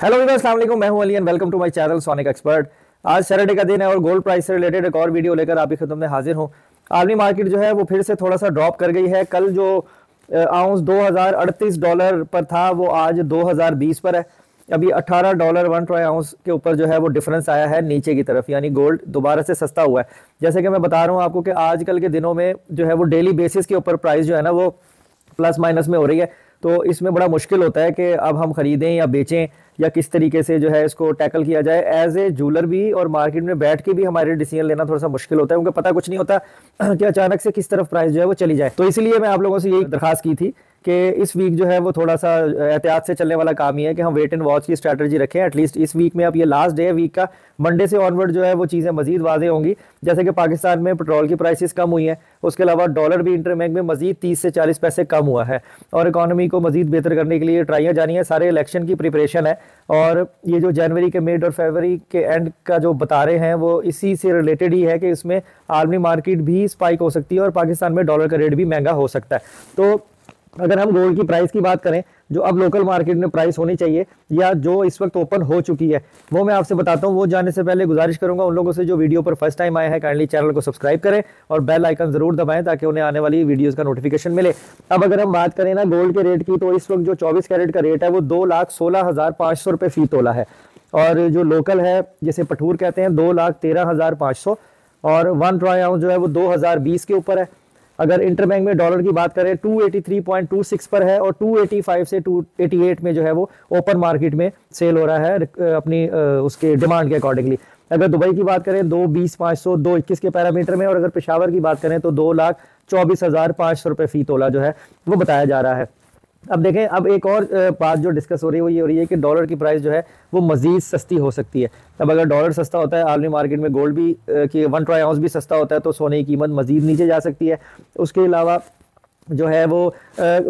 Hello अस्सलाम मैं हूँ Ali and welcome to my channel Sonic Expert आज सैटरडे का दिन है और गोल्ड प्राइस से रिलेटेड एक और वीडियो लेकर आपकी खिदमत में हाजिर हूँ। आलमी मार्केट जो है वो फिर से थोड़ा सा ड्रॉप कर गई है। कल जो आउंस दो हज़ार अड़तीस डॉलर पर था, वो आज 2020 पर है। अभी 18 डॉलर वन ट्राई आउंस के ऊपर जो है वो डिफरेंस आया है नीचे की तरफ़, यानी गोल्ड दोबारा से सस्ता हुआ है। जैसे कि मैं बता रहा हूँ आपको कि आजकल के दिनों में जो है वो डेली बेसिस के ऊपर प्राइस जो है ना वो प्लस माइनस में हो रही है। तो इसमें बड़ा मुश्किल होता है कि अब हम ख़रीदें या बेचें। या किस तरीके से जो है इसको टैकल किया जाए? एज ए जूलर भी और मार्केट में बैठ के भी हमारे डिसीज़न लेना थोड़ा सा मुश्किल होता है, क्योंकि पता कुछ नहीं होता कि अचानक से किस तरफ़ प्राइस जो है वो चली जाए। तो इसलिए मैं आप लोगों से यही दरखास्त की थी कि इस वीक जो है वो थोड़ा सा एहतियात से चलने वाला काम ही है कि हम वेट एंड वॉच की स्ट्रैटेजी रखें। एटलीस्ट इस वीक में अब ये लास्ट डे है वीक का मंडे से ऑनवर्ड जो है वो चीज़ें मजीद वाजे होंगी। जैसे कि पाकिस्तान में पेट्रोल की प्राइसेस कम हुई हैं, उसके अलावा डॉलर भी इंटरमैंक में मजीद तीस से चालीस पैसे कम हुआ है। और इकानमी को मजीद बेहतर करने के लिए ट्राइयाँ जानी है, सारे इलेक्शन की प्रिपरेशन है। और ये जो जनवरी के मिड और फरवरी के एंड का जो बता रहे हैं, वो इसी से रिलेटेड ही है कि इसमें आर्मी मार्केट भी स्पाइक हो सकती है और पाकिस्तान में डॉलर का रेट भी महँगा हो सकता है। तो अगर हम गोल्ड की प्राइस की बात करें जो अब लोकल मार्केट में प्राइस होनी चाहिए या जो इस वक्त ओपन हो चुकी है, वो मैं आपसे बताता हूँ। वो जाने से पहले गुजारिश करूँगा उन लोगों से जो वीडियो पर फ़र्स्ट टाइम आए हैं काइंडली चैनल को सब्सक्राइब करें और बेल आइकन ज़रूर दबाएँ ताकि उन्हें आने वाली वीडियोज़ का नोटिफिकेशन मिले। अब अगर हम बात करें ना गोल्ड के रेट की तो इस वक्त जो चौबीस कैरेट का रेट है, वो दो लाख सोलह हज़ार पाँच सौ रुपये फ़ी तोला है। और जो लोकल है, जिसे पठूर कहते हैं, दो लाख तेरह हज़ार पाँच सौ और वन ट्रॉय जो है, वो दो हज़ार बीस के ऊपर है। अगर इंटरबैंक में डॉलर की बात करें 283.26 पर है और 285 से 288 में जो है वो ओपन मार्केट में सेल हो रहा है अपनी उसके डिमांड के अकॉर्डिंगली अगर दुबई की बात करें दो बीस पाँच सौ दो इक्कीस के पैरामीटर में, और अगर पेशावर की बात करें तो दो लाख चौबीस हज़ार पाँच सौ रुपये फ़ी तोला जो है, वो बताया जा रहा है। अब देखें, अब एक और बात जो डिस्कस हो रही है, वो ये हो रही है कि डॉलर की प्राइस जो है, वो मज़ीद सस्ती हो सकती है। अब अगर डॉलर सस्ता होता है, आलमी मार्केट में गोल्ड भी कि वन ट्राई आउंस भी सस्ता होता है तो सोने की कीमत मज़ीद नीचे जा सकती है। उसके अलावा जो है वो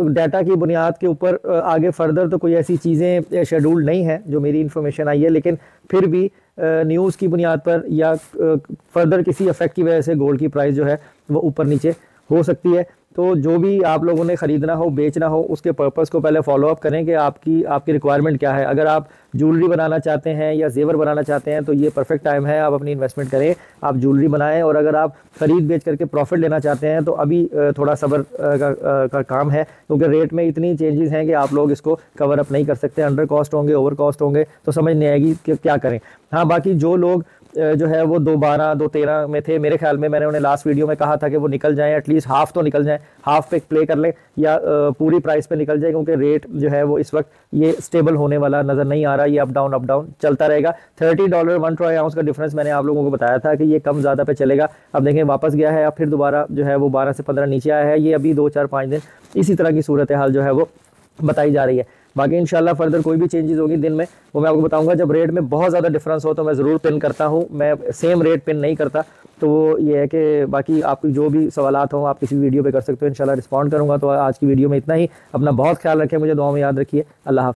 डाटा की बुनियाद के ऊपर आगे फर्दर तो कोई ऐसी चीज़ें शेड्यूल नहीं है, जो मेरी इन्फॉर्मेशन आई है, लेकिन फिर भी न्यूज़ की बुनियाद पर या फर्दर किसी अफेक्ट की वजह से गोल्ड की प्राइस जो है, वो ऊपर नीचे हो सकती है। तो जो भी आप लोगों ने ख़रीदना हो बेचना हो उसके पर्पज़ को पहले फॉलो अप करें कि आपकी आपकी रिक्वायरमेंट क्या है। अगर आप ज्वेलरी बनाना चाहते हैं या जेवर बनाना चाहते हैं तो ये परफेक्ट टाइम है आप अपनी इन्वेस्टमेंट करें आप ज्वेलरी बनाएँ और अगर आप ख़रीद बेच करके प्रॉफिट लेना चाहते हैं तो अभी थोड़ा सबर का, का काम है क्योंकि तो रेट में इतनी चेंजेस हैं कि आप लोग इसको कवर अप नहीं कर सकते। अंडर कॉस्ट होंगे ओवर कॉस्ट होंगे तो समझ नहीं आएगी कि क्या करें। हाँ बाकी जो लोग जो है वो दो बारह, दो तेरह में थे। मेरे ख्याल में मैंने उन्हें लास्ट वीडियो में कहा था कि वो निकल जाएँ एटलीस्ट हाफ़ तो निकल जाएँ। हाफ़ पे प्ले कर लें या पूरी प्राइस पे निकल जाए, क्योंकि रेट जो है वो इस वक्त ये स्टेबल होने वाला नज़र नहीं आ रहा, ये अप डाउन अप डाउन चलता रहेगा। Thirty dollar one troy ounce का डिफरेंस मैंने आप लोगों को बताया था कि ये कम ज़्यादा पे चलेगा। अब देखें, वापस गया है, अब फिर दोबारा जो है वो बारह से पंद्रह नीचे आया है। ये अभी दो, चार, पाँच दिन इसी तरह की सूरत हाल जो है वो बताई जा रही है। बाकी इंशाल्लाह फर्दर कोई भी चेंजेस होगी दिन में, वो मैं आपको बताऊँगा, जब रेट में बहुत ज़्यादा डिफरेंस हो तो मैं ज़रूर पिन करता हूँ। मैं सेम रेट पिन नहीं करता तो वो ये है कि बाकी आपकी जो भी सवाल हों, आप किसी वीडियो पर कर सकते हो। इंशाल्लाह रिस्पॉन्ड करूँगा तो आज की वीडियो में इतना ही। अपना बहुत ख्याल रखें, मुझे दुआ में याद रखिए। अल्लाह